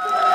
拜。